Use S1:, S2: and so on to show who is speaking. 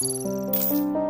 S1: Música